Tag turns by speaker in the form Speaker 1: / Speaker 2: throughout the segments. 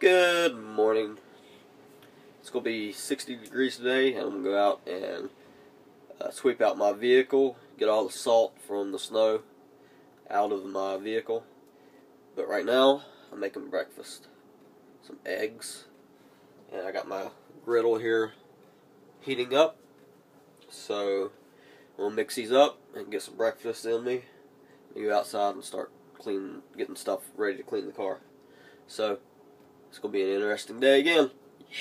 Speaker 1: Good morning. It's going to be 60 degrees today, and I'm going to go out and uh, sweep out my vehicle, get all the salt from the snow out of my vehicle. But right now, I'm making breakfast. Some eggs, and I got my griddle here heating up. So, we'll mix these up and get some breakfast in me. Go outside and start cleaning, getting stuff ready to clean the car. So, it's going to be an interesting day again. Yeah.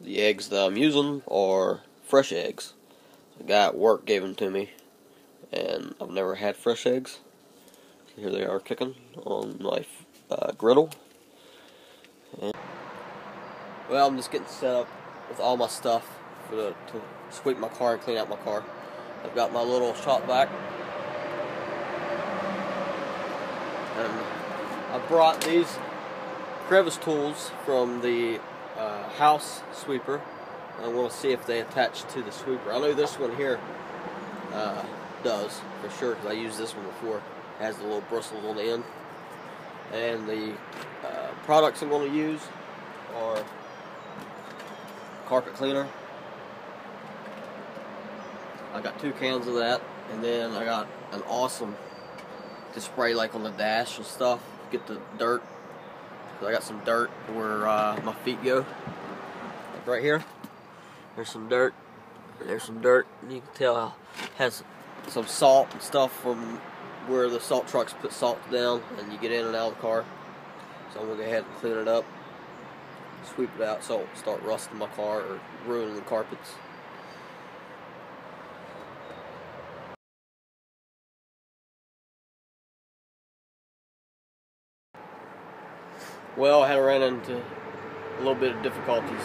Speaker 1: The eggs that I'm using are fresh eggs. The guy at work gave them to me, and I've never had fresh eggs. Here they are cooking on my uh, griddle. And well, I'm just getting set up with all my stuff for the, to sweep my car and clean out my car. I've got my little shop vac. And I brought these crevice tools from the uh, house sweeper. I want to see if they attach to the sweeper. I know this one here uh, does for sure because I used this one before. It has the little bristles on the end. And the uh, products I'm going to use are carpet cleaner. I got two cans of that, and then I got an awesome to spray like on the dash and stuff. Get the dirt I got some dirt where uh, my feet go. Like right here. There's some dirt. There's some dirt. You can tell it has some salt and stuff from where the salt trucks put salt down and you get in and out of the car. So I'm to go ahead and clean it up. Sweep it out so it won't start rusting my car or ruining the carpets. Well, I had ran into a little bit of difficulties.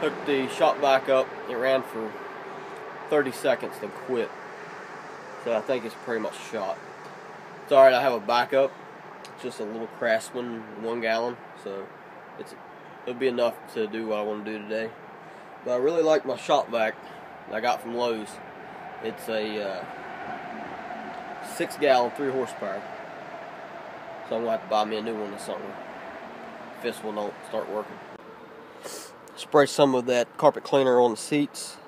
Speaker 1: Hooked the shop vac up. It ran for 30 seconds, then quit. So I think it's pretty much shot. It's alright, I have a backup. Just a little Craftsman, one gallon. So it's it'll be enough to do what I want to do today. But I really like my shop vac I got from Lowe's. It's a uh, six gallon, three horsepower. So I'm gonna have to buy me a new one or something this will not start working. Spray some of that carpet cleaner on the seats.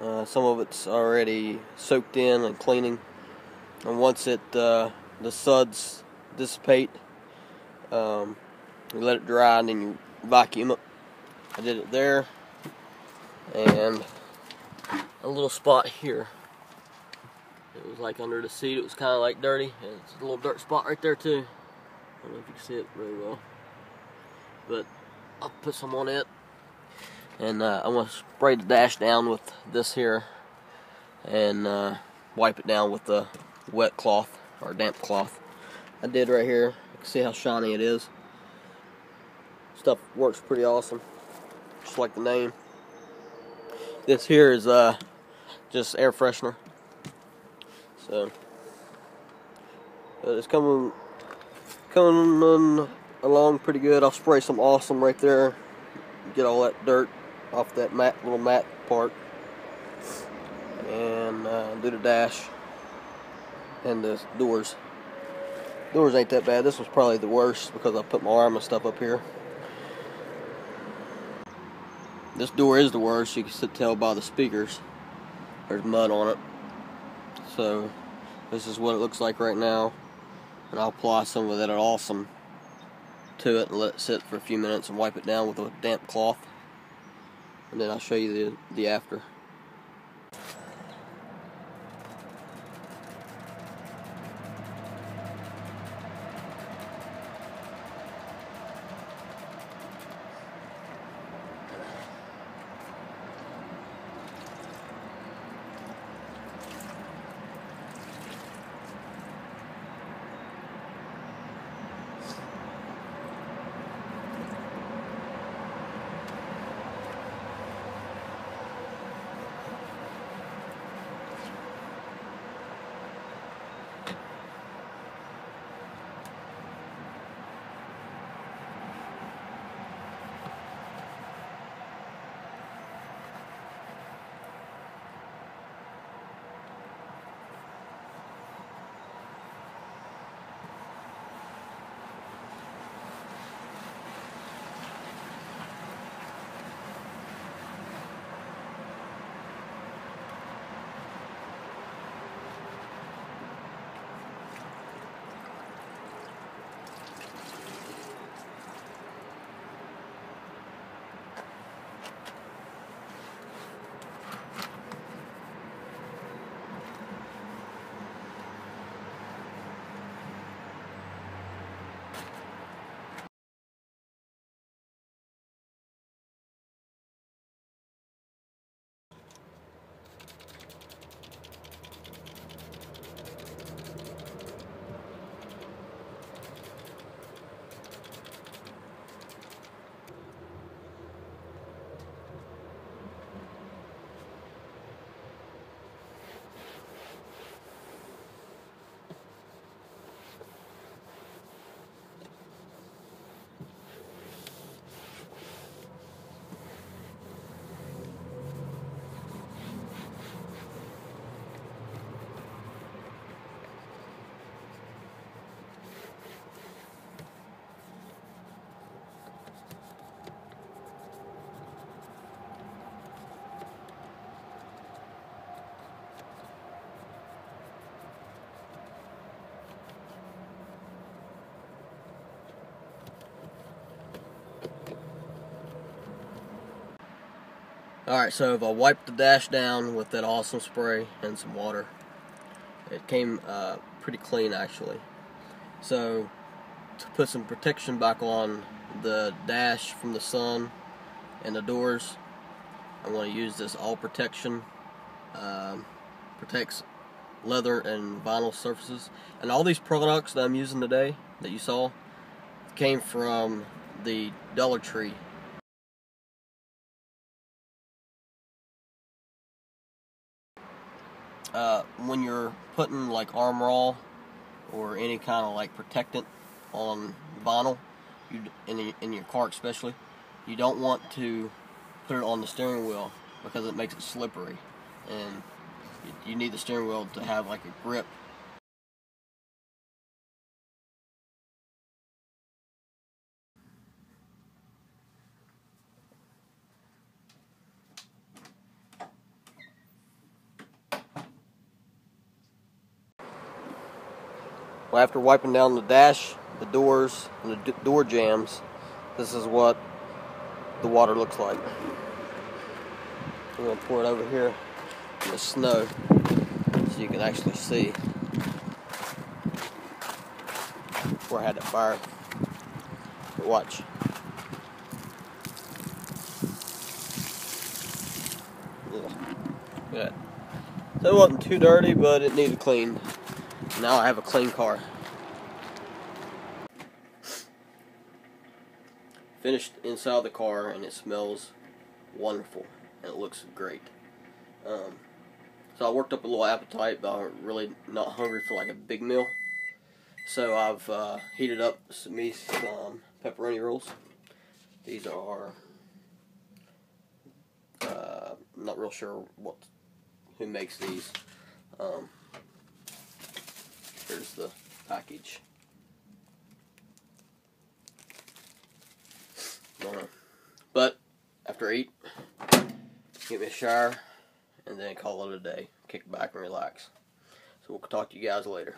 Speaker 1: Uh, some of it's already soaked in and cleaning. And once it uh, the suds dissipate, um, you let it dry and then you vacuum it. I did it there, and a little spot here. It was like under the seat. It was kind of like dirty. It's a little dirt spot right there too. I don't know if you can see it very well but I'll put some on it. And uh, I'm going to spray the dash down with this here and uh, wipe it down with the wet cloth or damp cloth. I did right here. You can see how shiny it is. Stuff works pretty awesome, just like the name. This here is uh, just air freshener. So, it's coming, coming along pretty good. I'll spray some awesome right there. Get all that dirt off that mat, little mat part. And uh, do the dash and the doors. Doors ain't that bad. This was probably the worst because I put my arm and stuff up here. This door is the worst. You can tell by the speakers. There's mud on it. So this is what it looks like right now. And I'll apply some of that awesome to it and let it sit for a few minutes and wipe it down with a damp cloth. And then I'll show you the, the after. Alright, so if I wiped the dash down with that awesome spray and some water, it came uh, pretty clean actually. So to put some protection back on the dash from the sun and the doors, I'm going to use this all protection. Um, protects leather and vinyl surfaces. And all these products that I'm using today that you saw came from the Dollar Tree uh, when you're putting like Armor All or any kind of like protectant on vinyl, you in, in your car especially, you don't want to put it on the steering wheel because it makes it slippery, and you, you need the steering wheel to have like a grip Well, after wiping down the dash, the doors, and the door jambs, this is what the water looks like. I'm going to pour it over here in the snow so you can actually see where I had that fire. But watch. Yeah. Good. So it wasn't too dirty, but it needed cleaned. Now I have a clean car. Finished inside the car and it smells wonderful and it looks great. Um, so I worked up a little appetite, but I'm really not hungry for like a big meal. So I've uh, heated up some, me some pepperoni rolls. These are uh, not real sure what who makes these. Um, Here's the package. But after eight, get me a shower and then call it a day. Kick back and relax. So we'll talk to you guys later.